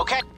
Okay.